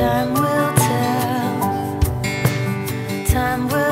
Time will tell. Time will